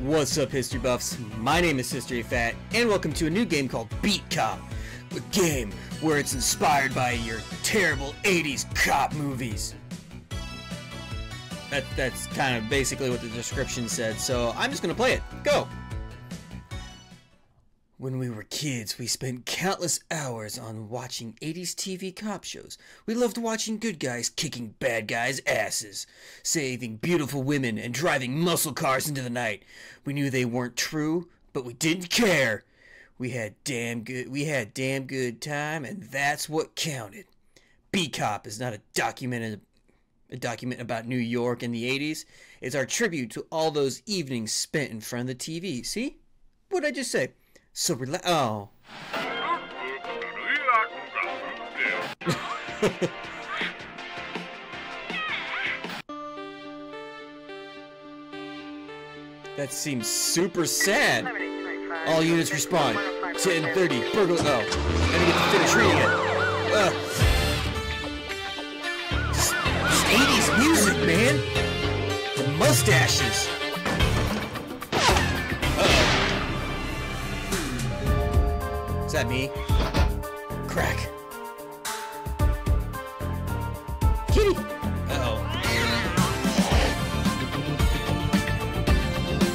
What's up, history buffs? My name is History Fat, and welcome to a new game called Beat Cop, a game where it's inspired by your terrible 80s cop movies. That, that's kind of basically what the description said, so I'm just gonna play it. Go! When we were kids, we spent countless hours on watching 80s TV cop shows. We loved watching good guys kicking bad guys' asses, saving beautiful women, and driving muscle cars into the night. We knew they weren't true, but we didn't care. We had damn good we had damn good time, and that's what counted. Beat Cop is not a documented a document about New York in the 80s. It's our tribute to all those evenings spent in front of the TV. See? What did I just say? So relax. Oh. that seems super sad. All units respond. 1030. Burgle. Oh. I need to finish reading it. Ugh. Just, just 80s music, man. The mustaches. That me? Crack. Kitty! Uh-oh.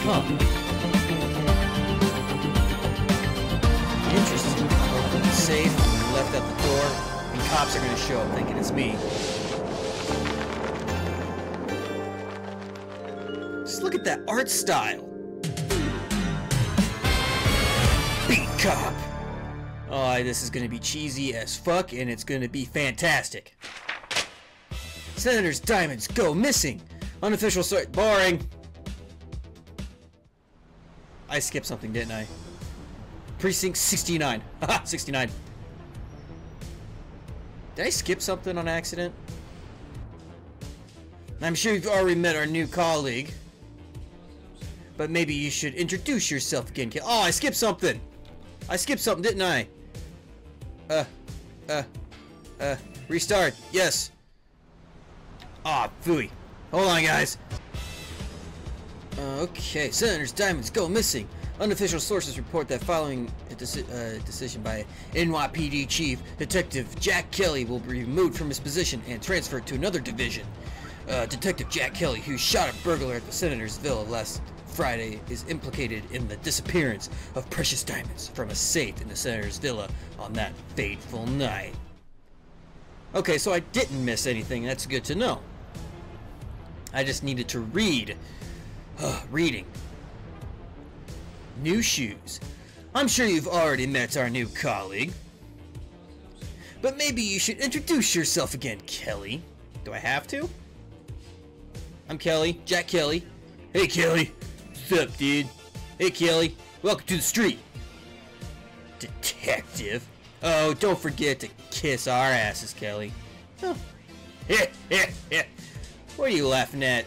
Huh. Interesting. Safe, left out the door, and cops are gonna show up thinking it's me. Just look at that art style. Beat cop. Oh, this is gonna be cheesy as fuck, and it's gonna be fantastic. Senator's diamonds go missing. Unofficial sort boring. I skipped something, didn't I? Precinct 69. Haha, 69. Did I skip something on accident? I'm sure you've already met our new colleague. But maybe you should introduce yourself again. Oh, I skipped something. I skipped something, didn't I? Uh, uh, uh, restart. Yes. Ah, oh. Hold on, guys. Uh, okay, Senator's diamonds go missing. Unofficial sources report that following a deci uh, decision by NYPD Chief Detective Jack Kelly will be removed from his position and transferred to another division. Uh, Detective Jack Kelly, who shot a burglar at the Senator's villa last Friday, is implicated in the disappearance of precious diamonds from a safe in the Senator's villa on that fateful night. Okay, so I didn't miss anything. That's good to know. I just needed to read. Uh, reading. New shoes. I'm sure you've already met our new colleague. But maybe you should introduce yourself again, Kelly. Do I have to? I'm Kelly, Jack Kelly. Hey, Kelly. What's up, dude? Hey, Kelly. Welcome to the street. Detective. Oh, don't forget to kiss our asses, Kelly. What are you laughing at?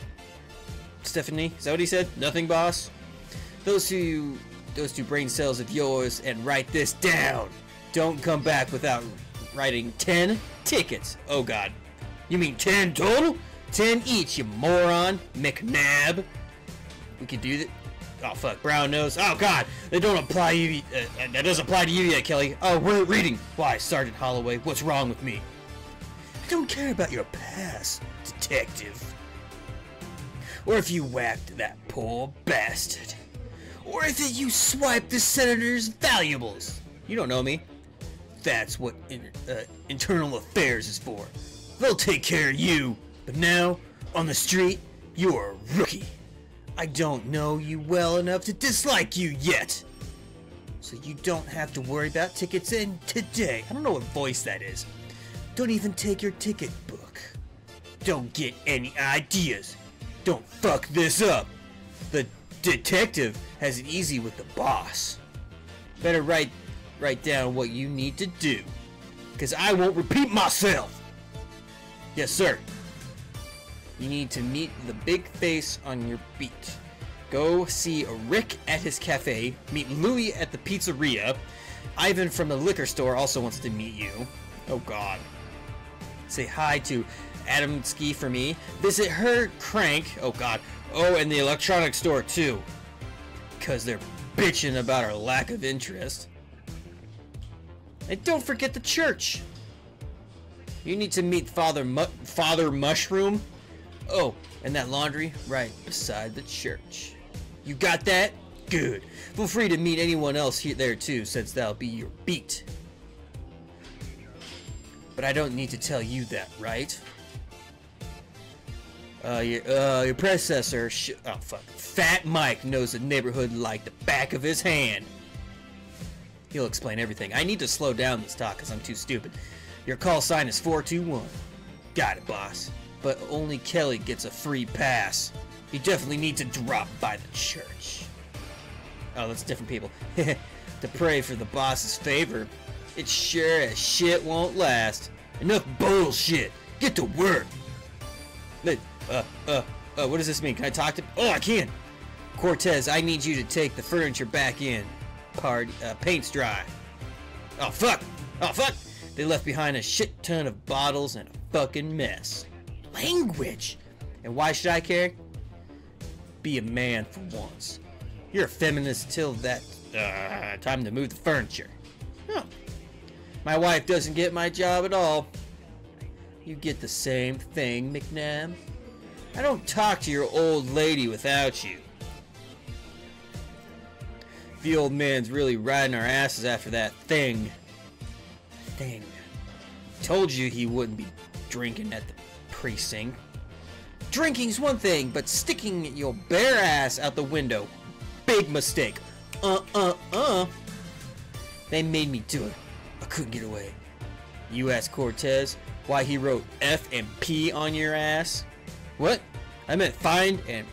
Stephanie? Is that what he said? Nothing, boss? Those two, those two brain cells of yours and write this down. Don't come back without writing 10 tickets. Oh, God. You mean 10 total? 10 each, you moron. McNab. We could do that. Oh fuck, brown nose. Oh god, they don't apply you. Uh, that doesn't apply to you yet, Kelly. Oh, we're reading. Why, Sergeant Holloway? What's wrong with me? I don't care about your past, detective. Or if you whacked that poor bastard. Or if you swiped the senator's valuables. You don't know me. That's what in, uh, internal affairs is for. They'll take care of you. But now, on the street, you're a rookie. I don't know you well enough to dislike you yet. So you don't have to worry about tickets in today. I don't know what voice that is. Don't even take your ticket book. Don't get any ideas. Don't fuck this up. The detective has it easy with the boss. Better write write down what you need to do. Cause I won't repeat myself. Yes, sir. You need to meet the big face on your beat. Go see Rick at his cafe, meet Louie at the pizzeria. Ivan from the liquor store also wants to meet you. Oh god. Say hi to Adamski for me. Visit her crank. Oh god. Oh, and the electronics store too. Cause they're bitching about our lack of interest. And don't forget the church. You need to meet Father Mu Father Mushroom. Oh, and that laundry right beside the church. You got that? Good. Feel free to meet anyone else here there too, since that'll be your beat. But I don't need to tell you that, right? Uh, your, uh, your predecessor, oh fuck, Fat Mike knows the neighborhood like the back of his hand. He'll explain everything. I need to slow down this talk because I'm too stupid. Your call sign is 421. Got it, boss. But only Kelly gets a free pass. You definitely need to drop by the church. Oh, that's different people. to pray for the boss's favor. It sure as shit won't last. Enough bullshit. Get to work. Uh, uh, uh, what does this mean? Can I talk to... Oh, I can! Cortez, I need you to take the furniture back in. Part, uh, paint's dry. Oh, fuck! Oh, fuck! They left behind a shit ton of bottles and a fucking mess. Language! And why should I care? Be a man for once. You're a feminist till that uh, time to move the furniture. Huh. My wife doesn't get my job at all. You get the same thing, McNabb. I don't talk to your old lady without you. The old man's really riding our asses after that thing. Thing. Told you he wouldn't be drinking at the precinct. Drinking's one thing, but sticking your bare ass out the window, big mistake. Uh, uh, uh. They made me do it. I couldn't get away. You asked Cortez why he wrote F and P on your ass? What? I meant find and...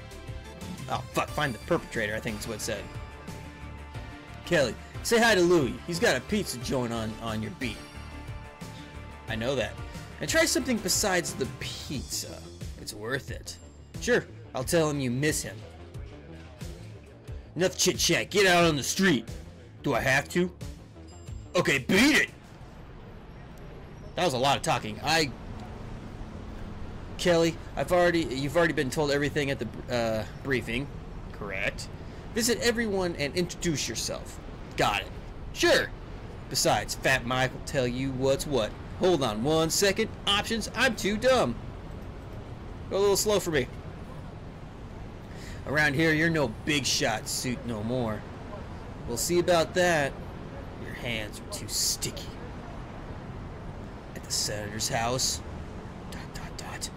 Oh, fuck, find the perpetrator, I think is what it said. Kelly, say hi to Louie. He's got a pizza joint on, on your beat. I know that. And try something besides the pizza. It's worth it. Sure, I'll tell him you miss him. Enough chit chat. Get out on the street. Do I have to? Okay, beat it! That was a lot of talking. I... Kelly, I've already... You've already been told everything at the uh, briefing. Correct. Visit everyone and introduce yourself. Got it. Sure. Besides, Fat Mike will tell you what's what. Hold on one second. Options? I'm too dumb. Go a little slow for me. Around here, you're no big shot suit no more. We'll see about that. Your hands are too sticky. At the senator's house. Dot, dot,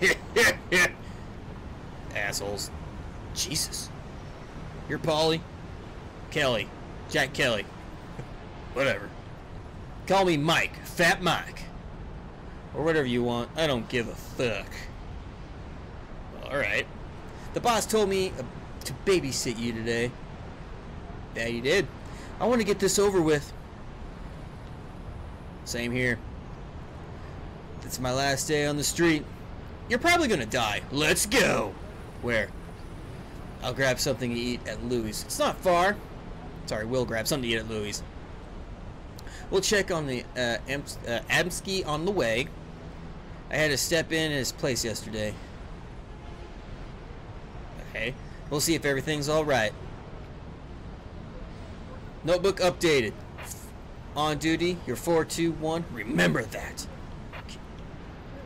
dot. Assholes. Jesus. You're Polly? Kelly. Jack Kelly. Whatever. Call me Mike. Fat Mike. Or whatever you want. I don't give a fuck. Alright. The boss told me uh, to babysit you today. Yeah, he did. I want to get this over with. Same here. It's my last day on the street. You're probably gonna die. Let's go! Where? I'll grab something to eat at Louis. It's not far. Sorry, we'll grab something to eat at Louis. We'll check on the uh, uh, on the way. I had to step in his place yesterday. Okay. We'll see if everything's alright. Notebook updated. On duty, you're 421. Remember that.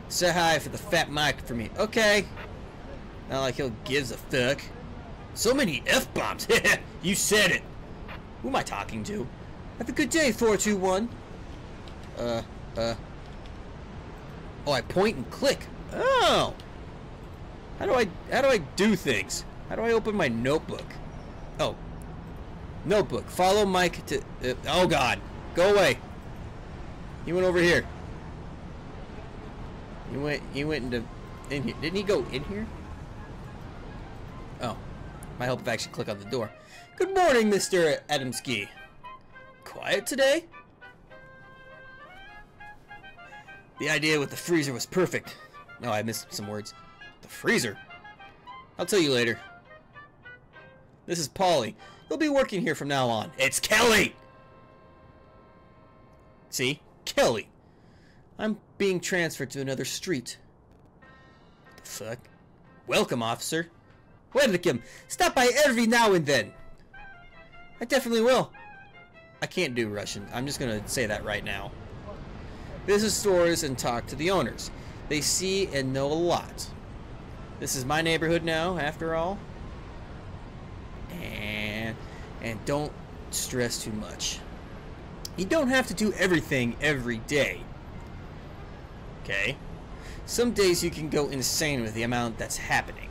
Say hi for the fat Mike for me. Okay. Not like he'll gives a fuck. So many F-bombs. you said it. Who am I talking to? Have a good day, 421. Uh, uh. Oh, I point and click. Oh. How do I, how do I do things? How do I open my notebook? Oh. Notebook. Follow Mike to, uh, oh God. Go away. He went over here. He went, he went into, in here. Didn't he go in here? Oh. Might help if I actually click on the door. Good morning, Mr. Adamski. Quiet today? The idea with the freezer was perfect. No, I missed some words. The freezer? I'll tell you later. This is Polly. He'll be working here from now on. It's Kelly! See? Kelly. I'm being transferred to another street. The fuck? Welcome, officer. Welcome. Stop by every now and then. I definitely will. I can't do Russian. I'm just gonna say that right now. Visit stores and talk to the owners. They see and know a lot. This is my neighborhood now, after all. And and don't stress too much. You don't have to do everything every day. Okay? Some days you can go insane with the amount that's happening.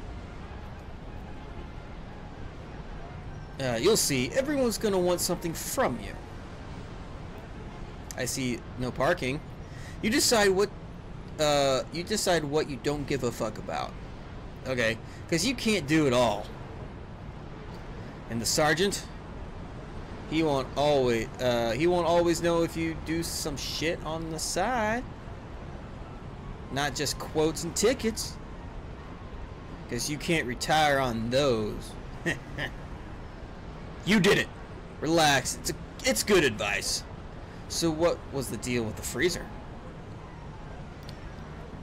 Uh, you'll see, everyone's gonna want something from you. I see no parking. You decide what uh, you decide what you don't give a fuck about. Okay, because you can't do it all. And the sergeant, he won't always uh, he won't always know if you do some shit on the side. Not just quotes and tickets. Because you can't retire on those. you did it. Relax. It's a, it's good advice. So what was the deal with the freezer?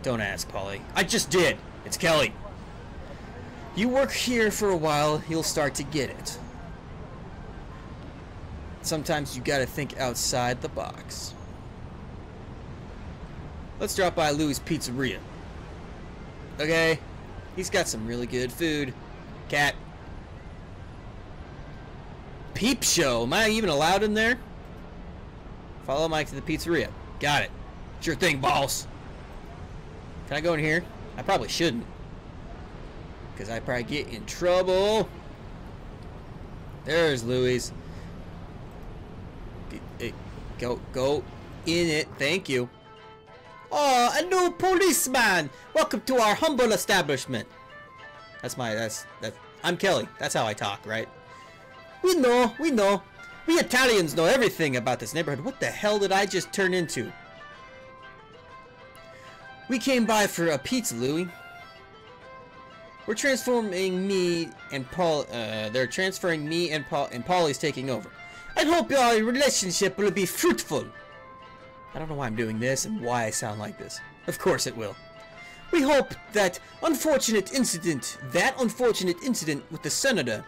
Don't ask, Polly. I just did. It's Kelly. You work here for a while, you'll start to get it. Sometimes you gotta think outside the box. Let's drop by Louis Pizzeria. Okay? He's got some really good food. Cat. Peep show. Am I even allowed in there? Follow Mike to the pizzeria. Got it. Sure thing, boss. Can I go in here? I probably shouldn't. Because I probably get in trouble. There's Louis. Eh, go, go in it. Thank you. Oh, a new policeman! Welcome to our humble establishment. That's my, that's, that. I'm Kelly. That's how I talk, right? We know, we know. We Italians know everything about this neighborhood. What the hell did I just turn into? We came by for a pizza, Louis. We're transforming me and Paul, uh, they're transferring me and Paul, and Polly's taking over. I hope your relationship will be fruitful. I don't know why I'm doing this and why I sound like this. Of course it will. We hope that unfortunate incident, that unfortunate incident with the senator,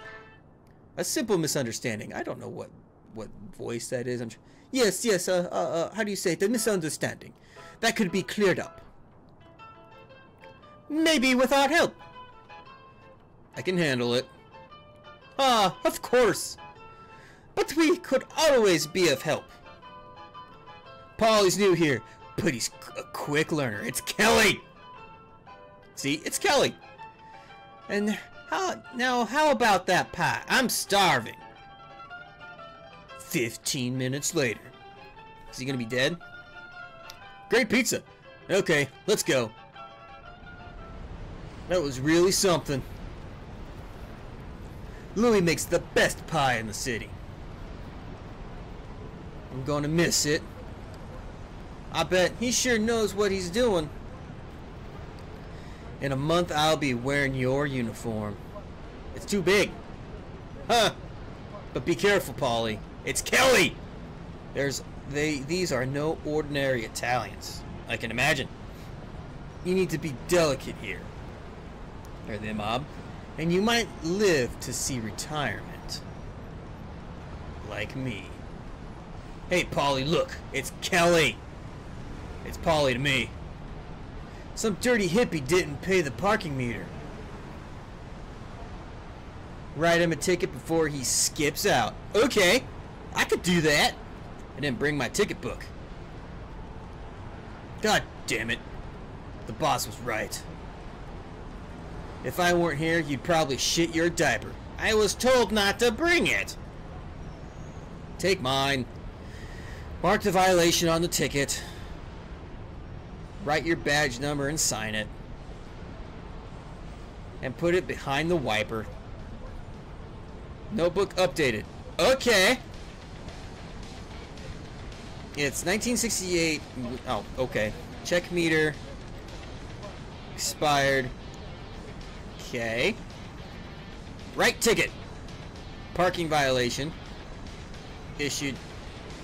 a simple misunderstanding. I don't know what what voice that is. I'm yes, yes. Uh, uh, uh, how do you say it? The misunderstanding that could be cleared up. Maybe without help. I can handle it. Ah, of course. But we could always be of help. Paul is new here, but he's a quick learner. It's Kelly. See, it's Kelly. And how now? How about that pie? I'm starving. Fifteen minutes later. Is he gonna be dead? Great pizza. Okay, let's go. That was really something. Louis makes the best pie in the city. I'm gonna miss it. I bet he sure knows what he's doing. In a month, I'll be wearing your uniform. It's too big. Huh. But be careful, Polly. It's Kelly! There's... they. These are no ordinary Italians. I can imagine. You need to be delicate here. They're the mob. And you might live to see retirement. Like me. Hey, Polly, look. It's Kelly. It's Polly to me. Some dirty hippie didn't pay the parking meter. Write him a ticket before he skips out. Okay, I could do that. I didn't bring my ticket book. God damn it. The boss was right. If I weren't here, you'd probably shit your diaper. I was told not to bring it. Take mine. Mark the violation on the ticket. Write your badge number and sign it. And put it behind the wiper. Notebook updated. Okay. It's 1968. Oh, okay. Check meter. Expired. Okay. Right ticket. Parking violation. Issued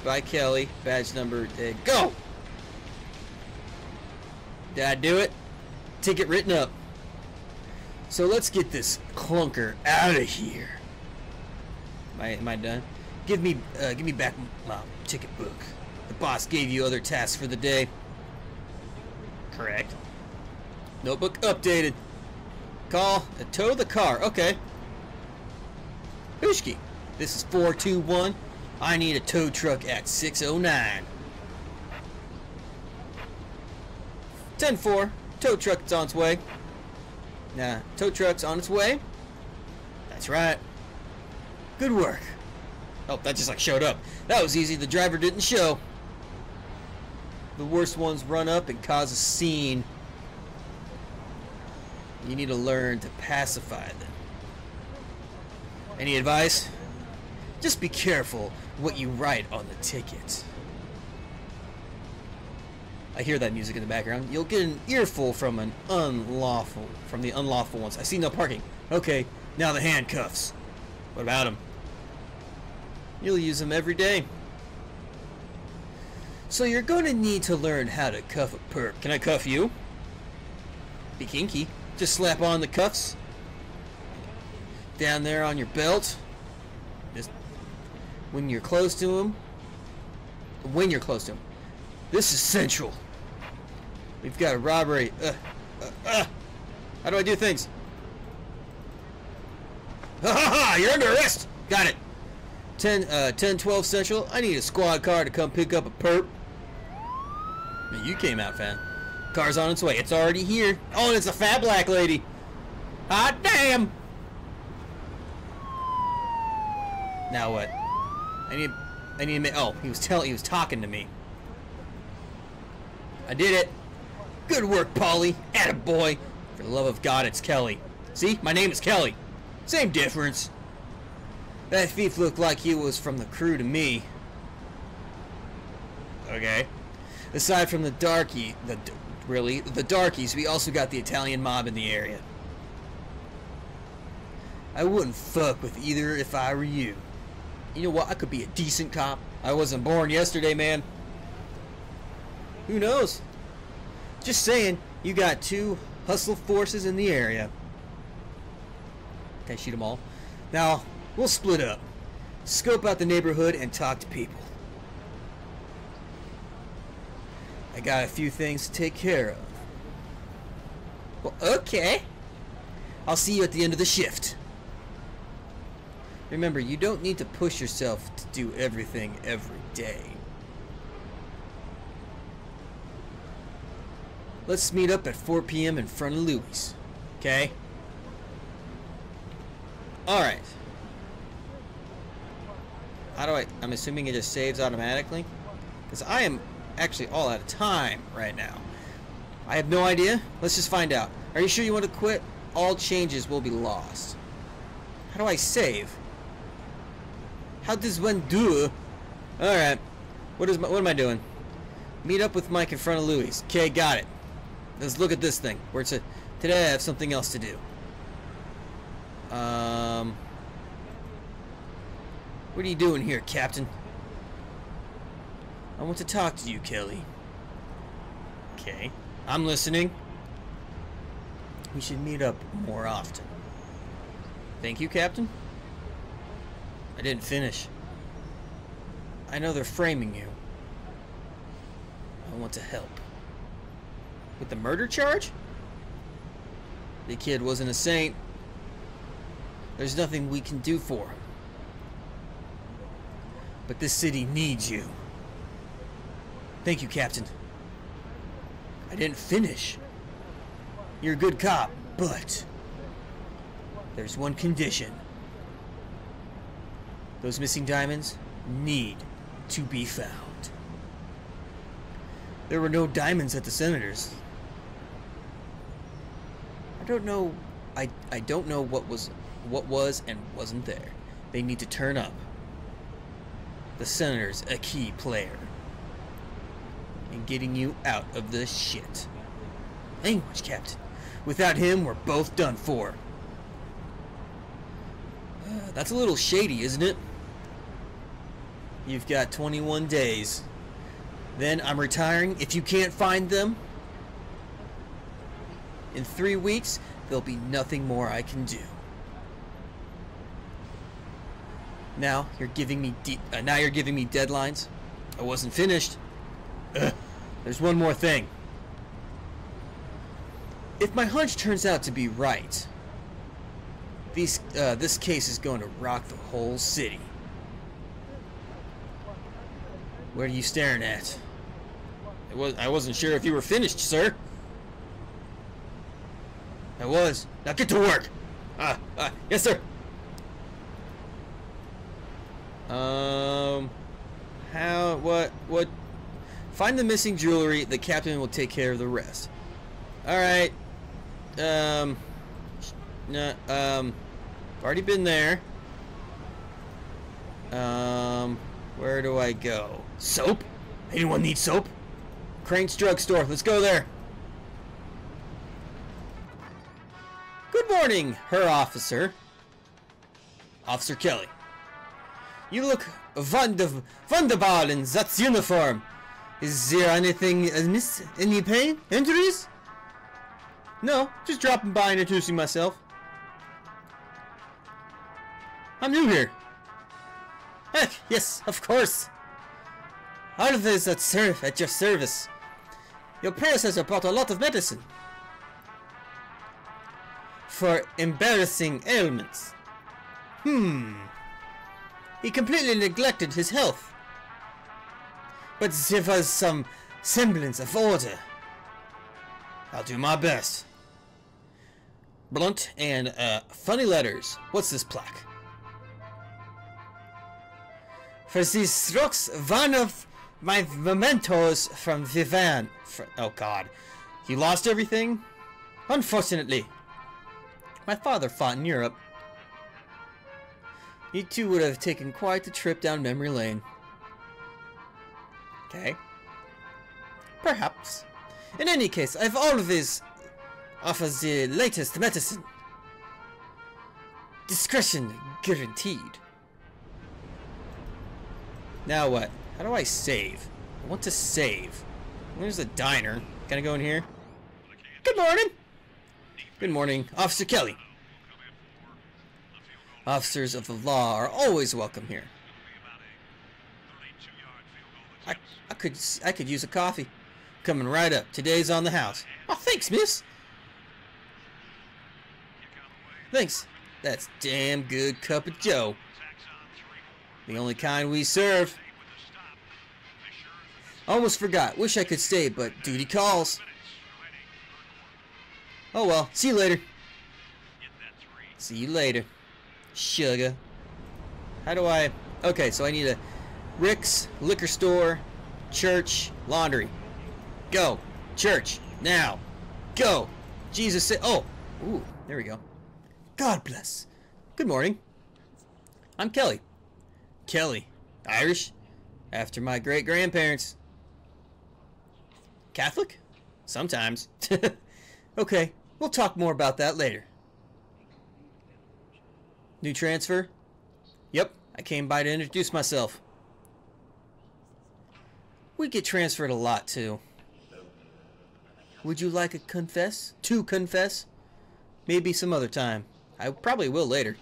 by Kelly. Badge number. Uh, go! Did I do it? Ticket written up. So let's get this clunker out of here. Am I, am I done? Give me, uh, give me back my ticket book. The boss gave you other tasks for the day. Correct. Notebook updated. Call, uh, tow the car. Okay. Hushki, this is 421. I need a tow truck at 609. 10-4. Tow truck is on its way. Nah, tow truck's on its way. That's right. Good work. Oh, that just like showed up. That was easy. The driver didn't show. The worst ones run up and cause a scene. You need to learn to pacify them. Any advice? Just be careful what you write on the ticket. I hear that music in the background. You'll get an earful from an unlawful, from the unlawful ones. I see no parking. Okay, now the handcuffs. What about them? You'll use them every day. So you're going to need to learn how to cuff a perp. Can I cuff you? Be kinky. Just slap on the cuffs. Down there on your belt. Just when you're close to him. When you're close to him. This is central. We've got a robbery. Uh, uh, uh. How do I do things? Ha ha ha! You're under arrest! Got it. 10, uh, 10, 12 Central. I need a squad car to come pick up a perp. Man, you came out, fan. Car's on its way. It's already here. Oh, and it's a fat black lady. Hot damn! Now what? I need, I need to. Oh, he was telling. He was talking to me. I did it. Good work, Polly. boy. For the love of God, it's Kelly. See, my name is Kelly. Same difference. That thief looked like he was from the crew to me. Okay. Aside from the darky, the really the darkies, we also got the Italian mob in the area. I wouldn't fuck with either if I were you. You know what? I could be a decent cop. I wasn't born yesterday, man. Who knows? Just saying, you got two hustle forces in the area. I shoot them all? Now, we'll split up. Scope out the neighborhood and talk to people. I got a few things to take care of. Well, okay. I'll see you at the end of the shift. Remember, you don't need to push yourself to do everything every day. Let's meet up at 4 p.m. in front of Louis. Okay? Alright. How do I... I'm assuming it just saves automatically? Because I am actually all out of time right now. I have no idea. Let's just find out. Are you sure you want to quit? All changes will be lost. How do I save? How does one do? Alright. What is my, what am I doing? Meet up with Mike in front of Louis. Okay, got it. Let's look at this thing. Where it's a today I have something else to do. Um What are you doing here, Captain? I want to talk to you, Kelly. Okay. I'm listening. We should meet up more often. Thank you, Captain. I didn't finish. I know they're framing you. I want to help. With the murder charge? The kid wasn't a saint. There's nothing we can do for him. But this city needs you. Thank you, Captain. I didn't finish. You're a good cop, but there's one condition. Those missing diamonds need to be found. There were no diamonds at the Senators. I don't know. I I don't know what was what was and wasn't there. They need to turn up. The senator's a key player in getting you out of the shit. Language, Captain. Without him, we're both done for. Uh, that's a little shady, isn't it? You've got 21 days. Then I'm retiring. If you can't find them, In three weeks, there'll be nothing more I can do. Now you're giving me uh, now you're giving me deadlines. I wasn't finished. Ugh. There's one more thing. If my hunch turns out to be right, these uh, this case is going to rock the whole city. What are you staring at? I was I wasn't sure if you were finished, sir. I was. Now get to work. Ah, uh, yes, sir. Um, how? What? What? Find the missing jewelry. The captain will take care of the rest. All right. Um. No. Um. Already been there. Um. Where do I go? Soap? Anyone need soap? Crane's drugstore. Let's go there. Morning, her officer. Officer Kelly. You look wonder wonderful in that uniform. Is there anything amiss? Any pain? Injuries? No, just dropping by and introducing myself. I'm new here. Heck, yes, of course. Always at serve at your service. Your predecessor brought a lot of medicine for embarrassing ailments. Hmm. He completely neglected his health. But there was some semblance of order. I'll do my best. Blunt and uh, funny letters. What's this plaque? For these strokes, one of my mementos from Vivan. Oh God, you lost everything? Unfortunately. My father fought in Europe. You two would have taken quite the trip down memory lane. Okay. Perhaps. In any case, I've always offered the latest medicine. Discretion guaranteed. Now what? How do I save? I want to save. There's a diner. Can I go in here? Good morning. Good morning, Officer Kelly. Officers of the law are always welcome here. I, I could I could use a coffee. Coming right up. Today's on the house. Oh, thanks, miss. Thanks. That's damn good cup of joe. The only kind we serve. Almost forgot. Wish I could stay, but duty calls. Oh well. See you later. See you later. Sugar. How do I... Okay, so I need a Rick's, liquor store, church, laundry. Go. Church. Now. Go. Jesus said... Oh. Ooh, there we go. God bless. Good morning. I'm Kelly. Kelly. Irish. After my great-grandparents. Catholic? Sometimes. okay, we'll talk more about that later. New transfer? Yep, I came by to introduce myself. We get transferred a lot, too. Would you like a confess? To confess? Maybe some other time. I probably will later.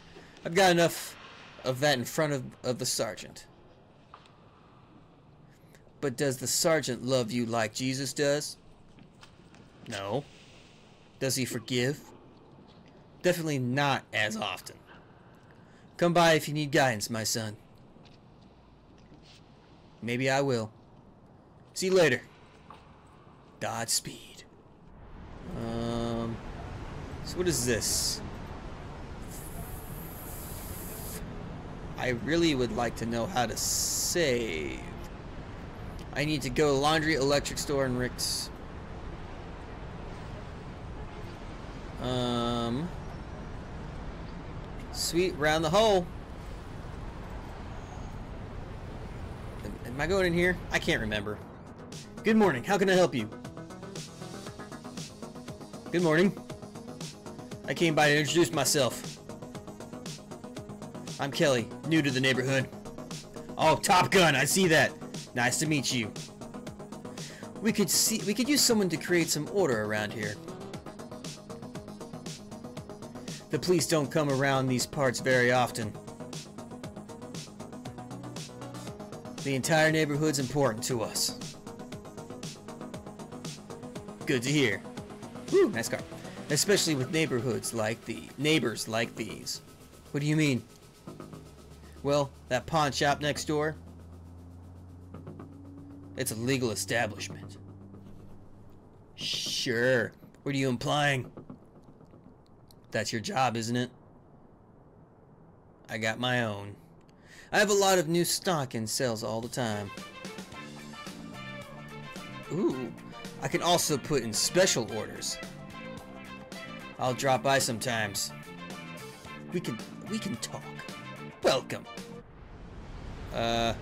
I've got enough of that in front of, of the sergeant. But does the sergeant love you like Jesus does? No. Does he forgive? Definitely not as often. Come by if you need guidance, my son. Maybe I will. See you later. Godspeed. Um, so what is this? I really would like to know how to save. I need to go to laundry, electric store, and Rick's. Um, sweet, round the hole. Am I going in here? I can't remember. Good morning. How can I help you? Good morning. I came by to introduce myself. I'm Kelly, new to the neighborhood. Oh, Top Gun, I see that. Nice to meet you. We could see we could use someone to create some order around here. The police don't come around these parts very often. The entire neighborhood's important to us. Good to hear. Woo, nice car. Especially with neighborhoods like the neighbors like these. What do you mean? Well, that pawn shop next door. It's a legal establishment. Sure. What are you implying? That's your job, isn't it? I got my own. I have a lot of new stock in sales all the time. Ooh, I can also put in special orders. I'll drop by sometimes. We can we can talk. Welcome. Uh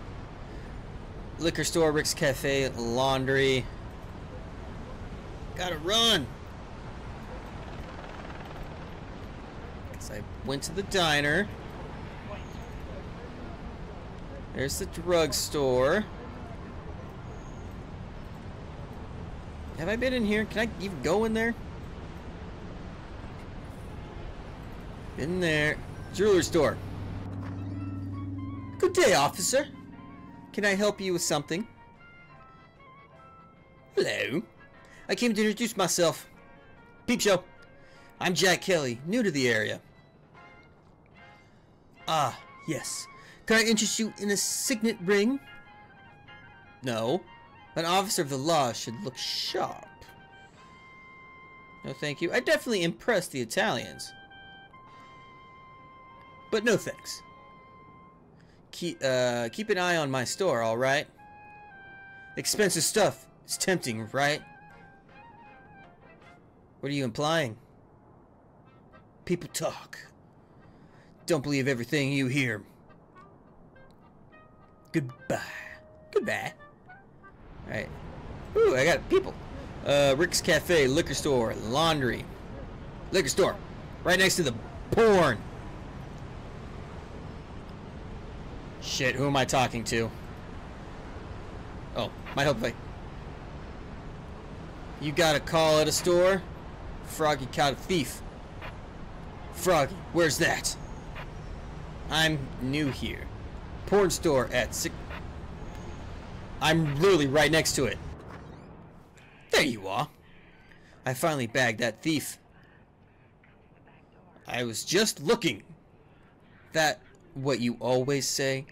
liquor store, Rick's Cafe, laundry. Gotta run. I went to the diner. There's the drugstore. Have I been in here? Can I even go in there? In there. Jewelry store. Good day, officer. Can I help you with something? Hello. I came to introduce myself. Peep show. I'm Jack Kelly, new to the area. Ah, yes. Can I interest you in a signet ring? No. An officer of the law should look sharp. No thank you. I definitely impressed the Italians. But no thanks. Keep, uh, keep an eye on my store, alright? Expensive stuff. It's tempting, right? What are you implying? People talk. Don't believe everything you hear. Goodbye. Goodbye. Alright. Ooh, I got people. Uh, Rick's Cafe, liquor store, laundry. Liquor store. Right next to the porn. Shit, who am I talking to? Oh, might help I... You got a call at a store? Froggy caught a thief. Froggy, where's that? I'm new here. Porn store at six... I'm literally right next to it. There you are. I finally bagged that thief. I was just looking. That what you always say?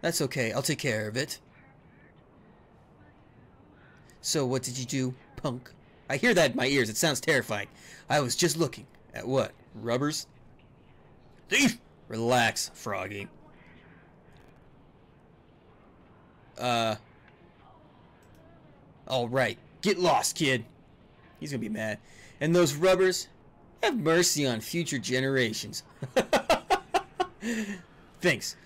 That's okay, I'll take care of it. So what did you do, punk? I hear that in my ears, it sounds terrifying. I was just looking. At what? Rubbers? Thief! Relax, Froggy. Uh... Alright, get lost, kid. He's gonna be mad. And those rubbers, have mercy on future generations. Thanks.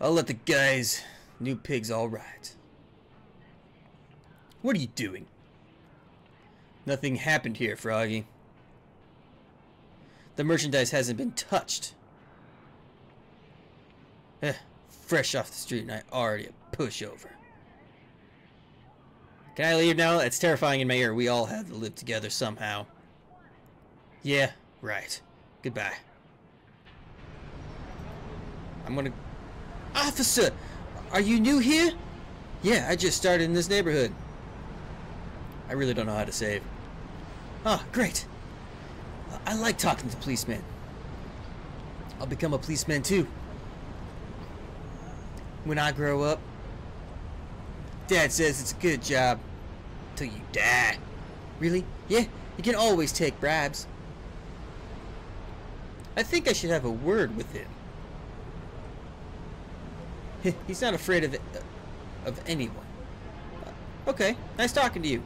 I'll let the guys, new pigs all right. What are you doing? Nothing happened here, Froggy. The merchandise hasn't been touched. Eh, fresh off the street and I already a pushover. Can I leave now? It's terrifying in my ear. We all have to live together somehow. Yeah, right. Goodbye. I'm gonna... Officer! Are you new here? Yeah, I just started in this neighborhood. I really don't know how to save. Ah, oh, great. I like talking to policemen. I'll become a policeman too. When I grow up. Dad says it's a good job. Till you die. Really? Yeah, you can always take bribes. I think I should have a word with him. He's not afraid of of anyone. Okay, nice talking to you.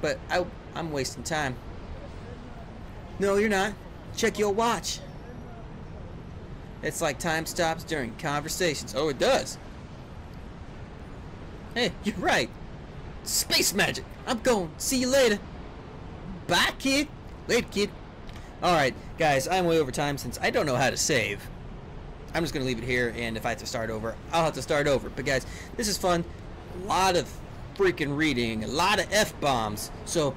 But I, I'm wasting time. No, you're not. Check your watch. It's like time stops during conversations. Oh, it does. Hey, you're right. Space magic. I'm going. See you later. Bye, kid. Later, kid. Alright, guys, I'm way over time since I don't know how to save. I'm just going to leave it here, and if I have to start over, I'll have to start over. But guys, this is fun. A lot of freaking reading, a lot of F-bombs. So,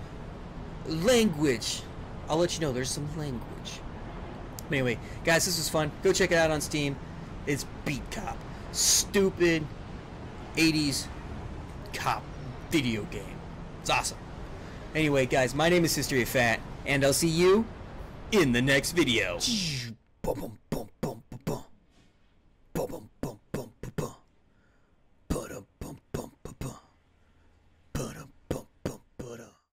language I'll let you know. There's some language. Anyway, guys, this was fun. Go check it out on Steam. It's Beat Cop. Stupid 80s cop video game. It's awesome. Anyway, guys, my name is History of Fat, and I'll see you in the next video.